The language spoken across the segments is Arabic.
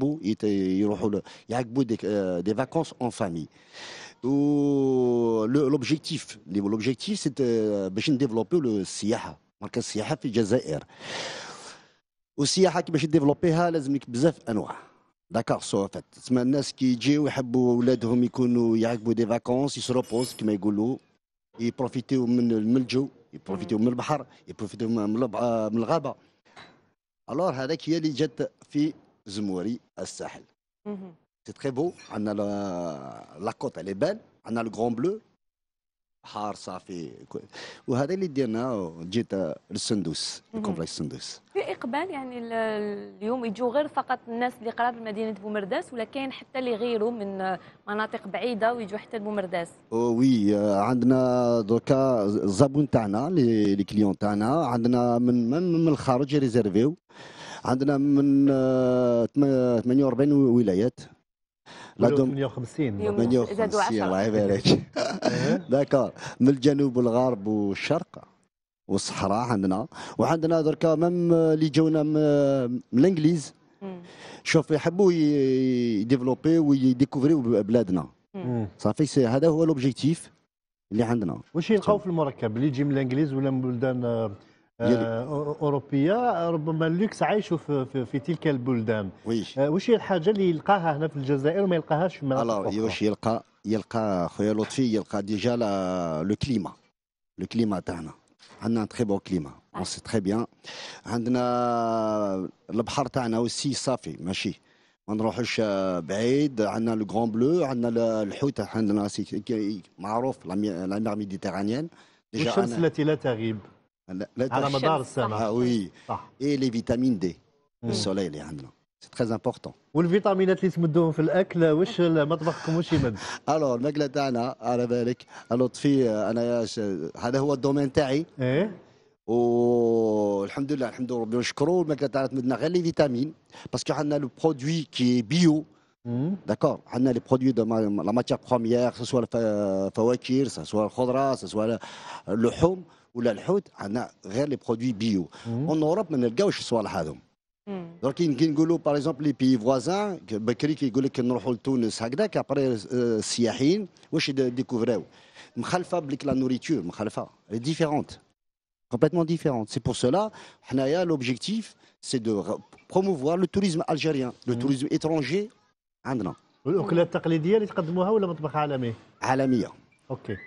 يحبوا يت- يروحوا ل- يعقبوا دي, دي فاكونس اون فامي و لوبجيكتيف لوبجيكتيف سي باش نديفلوبيو السياحه مركز السياحه في الجزائر والسياحه كي باش ديفلوبيها لازم لك بزاف انواع داكار سو فات تسمى الناس كي يجيو يحبوا ولادهم يكونوا يعقبوا دي فاكونس يسروبوز كما يقولوا يبروفيتيو من من الجو يبروفيتيو من البحر يبروفيتيو من الب- من الغابه الور هذاك هي اللي جات في زموري الساحل. c'est très beau عندنا la- côte elle est belle عندنا ال grand bleu بحار صافي وهذا اللي ديرنا جيت للسندوس. ال complexe السندوس في إقبال يعني ال- اليوم يجوا غير فقط الناس اللي قراب لمدينه بومرداس ولا كاين حتى اللي غيروا من مناطق بعيدة ويجوا حتى لبومرداس. oui آه، عندنا دركا الزبون تاعنا les les clients تاعنا. عندنا من من, من الخارج ريزيرفيو. عندنا من آه، تم- 48 ولايات. لا ولو دوم 58 يوم- 58 زادوا عشرة. الله يبارك. إيه. D'accord من الجنوب والغرب والشرق والصحراء عندنا. وعندنا دركا مم اللي جونا م- من الانجليز. شوف يحبوا يديفلوبي ويديكوفريو بلادنا. صافي هذا هو l'objectif اللي عندنا. واش يلقاو في المركب؟ اللي يجي من الإنجليز ولا من بلدان آه، آه، أوروبية ربما اللوكس عايشوا في, في, في تلك البلدان. Oui. آه، واش هي الحاجة اللي يلقاها هنا في الجزائر وما يلقاهاش في مناطق أخرى؟ واش يلقى يلقى خويا لطفي يلقى déjà le climat le climat تاعنا. عندنا très bon climat on c'est très bien عندنا البحر تاعنا aussi صافي ماشي. ما نروحوش آه، بعيد. عندنا le grand bleu عندنا الحوت عندنا معروف la mé- la mer Méditerranéenne والشمس التي لا تغيب؟ على مدار السنة. Et les vitamines D. مم. ال soleil اللي عندنا c'est très important والفيتامينات اللي تمدوهم في الأكل واش مطبخكم واش يمد؟ ألو الماكله تاعنا على بالك. لطفي أنا هذا هو ال domaine تاعي. إيه. والحمد لله الحمد لله ربي نشكرو الماكله تاعنا تمدنا غير les vitamines. parce que عندنا le produit qui bio مم. داكور عندنا لي برودوي دو لا ماتيير بروميير سواء الفواكه سواء الخضره سواء اللحوم ولا الحوت عندنا غير لي برودوي بيو مم. اون اوروب ما نلقاوش الصوالح هذوم مم. دونك كي نقولوا باغ اكزومبل لي بي فوازان بكري كيقول لك نروحوا لتونس هكذاك ابري السياحيين واش ديكوفريو مخالفه بليك لا نوريتور مخالفه ديفيرونت complètement différente. C'est pour cela, حنايا l'objectif, c'est de re- promouvoir le tourisme algérien, le Mhm. tourisme étranger عندنا والاكلات التقليديه اللي تقدموها ولا مطبخ عالمي عالمية. أوكي.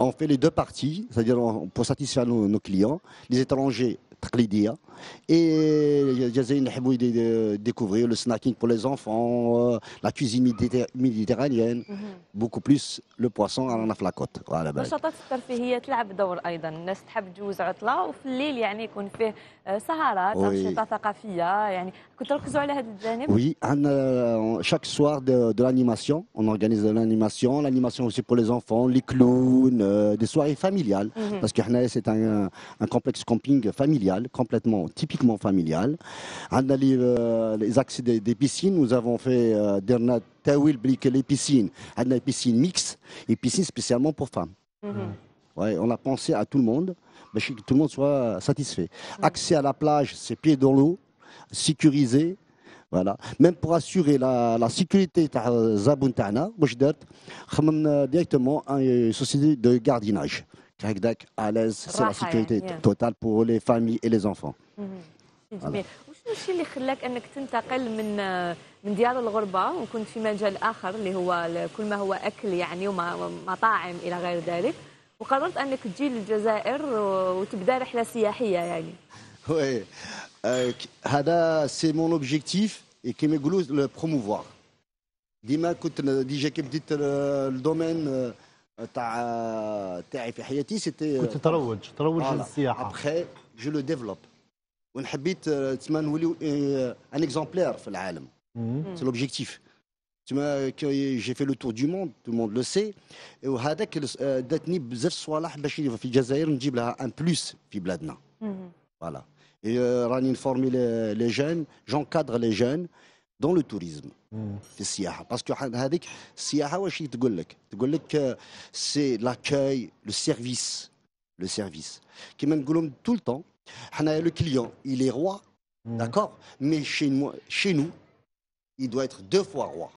On fait les deux parties, c'est-à-dire on- pour satisfaire nos, nos clients, les étrangers تقليدية et الجزائريين يحبوا يدي- يدي- découvrir le snacking pour les enfants, euh, la cuisine méditer- méditerranéenne, مهم. beaucoup plus le poisson رانا في لاكوت على بالك. النشاطات الترفيهيه تلعب دور ايضا الناس تحب تجوز عطله وفي الليل يعني يكون فيه آه، سهرات وي. انشطه ثقافيه يعني كنت تركزوا على هذا الجانب Oui, on, euh, chaque soir de, de l'animation, on organise de l'animation, l'animation aussi pour les enfants, les clowns, euh, des soirées familiales. مهم. Parce que Hanaï, c'est un, un complexe camping familial, complètement, typiquement familiales. On a euh, les, accès des, piscines. Nous avons fait euh, les piscines. On a des piscines mixtes et piscines spécialement pour femmes. Mhm. Ouais, on a pensé à tout le monde, mais que tout le monde soit satisfait. Mhm. Accès à la plage, c'est pieds dans l'eau, sécurisé. Voilà. Même pour assurer la, la sécurité de euh, Zabuntana, euh, directement une société de gardiennage. هكذاك à l'aise c'est la راحة sécurité يعني. totale pour les familles et les enfants. مهم. جميل وشنو الشيء اللي خلاك انك تنتقل من من ديار الغربه وكنت في مجال اخر اللي هو كل ما هو اكل يعني ومطاعم إلى غير ذلك وقررت انك تجي للجزائر وتبدا رحله سياحيه يعني. Euh, هذا mon objectif et كيما يقولوا promouvoir. ديما كنت déjà كي بديت ال domaine تاع تاعي في حياتي c'était كنت تروج تروج. للسياحة. Après, je le développe. ونحبيت تسمى نوليو un exemplaire في العالم. c'est l'objectif تسمى كي جي في لو تور دو موند تو موند لو سي وهذاك داتني بزاف صوالح باش في الجزائر نجيب لها ان بلوس في بلادنا. فوالا راني نفورمي لي جون جونكادر لي جون دون لو توريزم مم. في السياحه باسكو هذيك السياحه واش تقول لك تقول لك سي لاكاي لو سيرفيس لو سيرفيس كيما نقولوا tout le temps حنا لو كليون il est roi مم. d'accord mais chez nous chez nous il doit être deux fois roi.